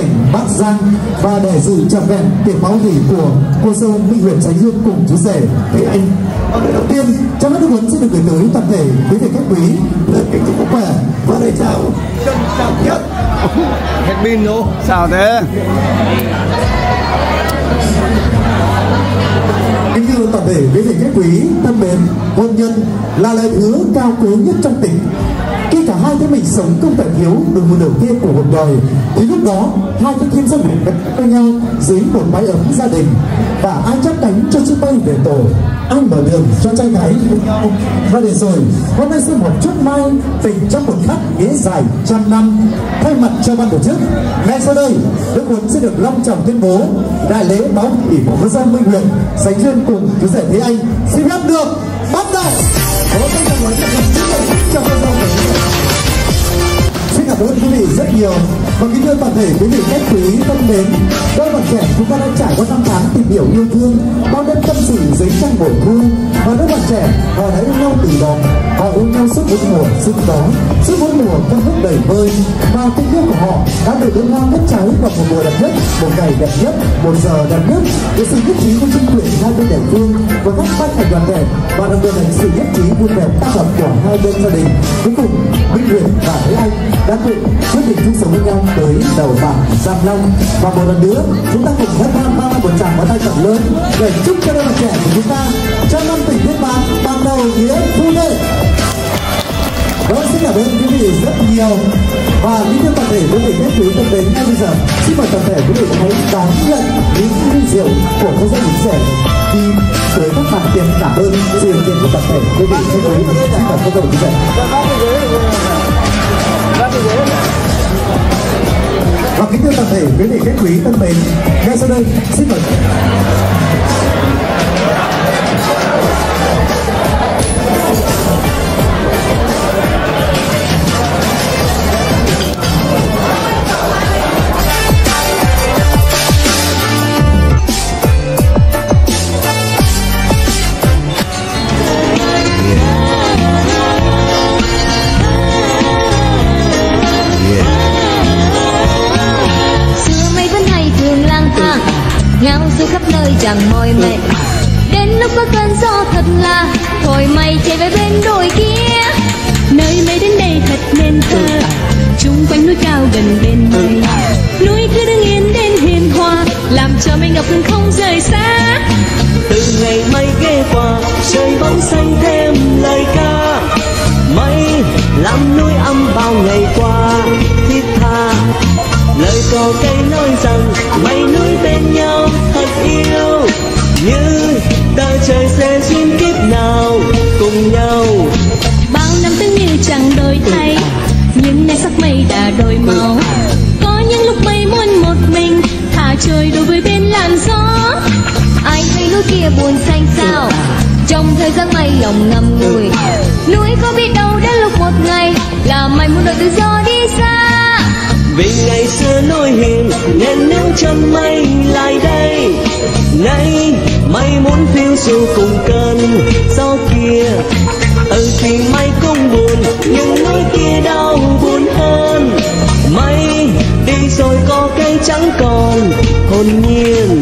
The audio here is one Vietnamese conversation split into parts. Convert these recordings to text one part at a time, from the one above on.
tỉnh Bắc Giang và để dự trọn vẹn tiệc máu hỷ của cô dâu Minh Huyền Tránh Dương cùng chú rể Thế Anh. Đầu tiên, trong các huấn xin được gửi tới toàn thể quý vị khách quý lời kính chúc sức khỏe và lời chào trân trọng nhất. Hết pin đâu? Sao thế? Kính thưa toàn thể quý vị khách quý thân mến, hôn nhân là lời hứa cao quý nhất trong hai thấy mình sống công tận hiếu được một đầu tiên của cuộc đời. Thì lúc đó, hai cái thiên dân biển với nhau dưới một mái ấm gia đình. Và ai chắp cánh cho chiếc bay về tổ, ai mở đường cho trai gái. Với nhau và để rồi, hôm nay sẽ một chút mai tình trong một khắc nghĩa dài trăm năm. Thay mặt cho ban tổ chức ngay sau đây, đức huấn sẽ được long trọng tuyên bố, đại lễ báo ủy của quốc gia minh huyền sánh duyên cùng chú rể thế anh. Xin phép được bắt đầu. Có tay rằng nói thật cảm ơn quý vị rất nhiều. Và kính thưa toàn thể quý vị khách quý thân mến đôi bạn trẻ chúng ta đã trải qua năm tháng tìm hiểu yêu thương, bao đêm tâm sự dưới trăng mồ thu và đôi bạn trẻ họ đã yêu nhau từ đó họ yêu bốn mùa sức gió sức bốn mùa tâm huyết đầy vơi và tình yêu của họ đã được đơm hoa đất cháy vào một mùa đẹp nhất, một ngày đẹp nhất, một giờ đẹp nhất. Với sự nhất trí của chính quyền hai bên địa phương và các ban ngành đoàn thể, và đặc biệt là sự nhất trí vui vẻ tác động của hai bên gia đình. Cuối cùng, Minh Huyền và Thế Anh đã quyết quyết định chung sống với nhau tới đầu bảng giam Long. Và một lần nữa, chúng ta cùng hết quý vị đến thân ngay bây giờ. Xin mời toàn thể quý vị hãy đón nhận những ly rượu của cô dâu lính rể khi tới các bạn tiền cảm ơn sự hiện diện của toàn thể quý vị. Xin quý vị. xin mời cô dâu lính rể và kính thưa toàn thể quý vị khách quý thân mến, ngay sau đây, xin mời. Chung quanh núi cao gần bên mây núi cứ đứng yên đến hiền hòa, làm cho mình ngập ngừng không rời xa. Từ ngày mây ghé qua, trời bóng xanh thêm lời ca. Mây làm núi âm bao ngày qua, thiết tha. Lời cò cây nói rằng, mây núi bên nhau thật yêu. Như ta trời sẽ duyên kiếp nào cùng nhau. Sắc mây đổi màu. Có những lúc mây muốn một mình, thả trôi đối với bên làn gió. Ai thấy núi kia buồn xanh sao trong thời gian mây lòng ngầm ngùi. Núi có biết đâu đến lúc một ngày, là mày muốn được tự do đi xa. Vì ngày xưa nỗi hiền, nên nếu chân mây lại đây, nay mây muốn phiêu du cùng cơn gió kia. Ừ thì mây cũng buồn, nhưng nỗi kia đau vẫn còn hồn nhiên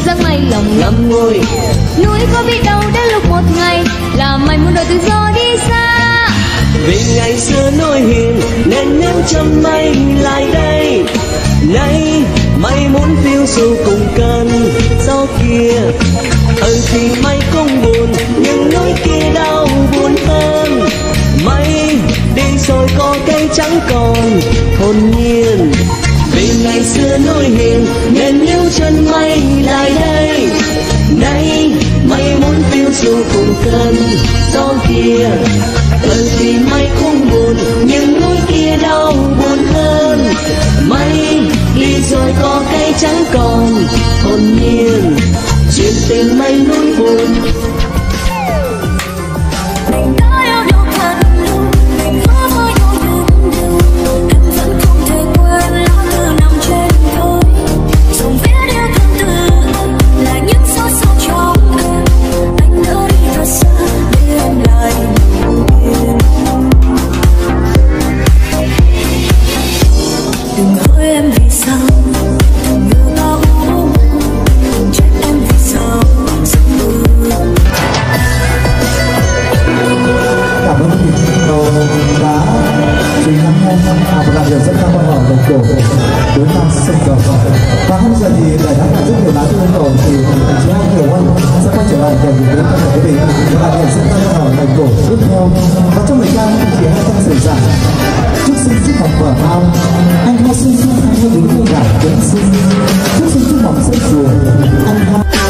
mây giăng may lòng ngậm ngùi núi có biết đâu đến lúc một ngày là mày muốn đòi tự do đi xa. Vì ngày xưa nỗi hiền nên nếu trăm mây lại đây. Nay mày muốn phiêu du cùng cơn gió kia. Ừ thì mày không buồn nhưng núi kia đau buồn hơn. Mây đi rồi có cây trắng còn hồn nhiên. Vì ngày xưa nỗi hiền nên cần gió kia. Cần gì mây không buồn, nhưng núi kia đau buồn hơn. Mây đi rồi có cây trắng còn, hồn nhiên. Chuyện tình mây núi buồn cầu từ thành phố Chí An Kiều Anh sẽ quay trở lại gần với tất cả quý vị và bạn sẽ tham khảo thành cổ tiếp theo và trong lời ca không chỉ hai tâm sự rằng chúc xin chúc học vở ao anh hoa xin xin hai đến ngôi đảo kiến sinh chúc xin chúc học sẽ chùa anh hoa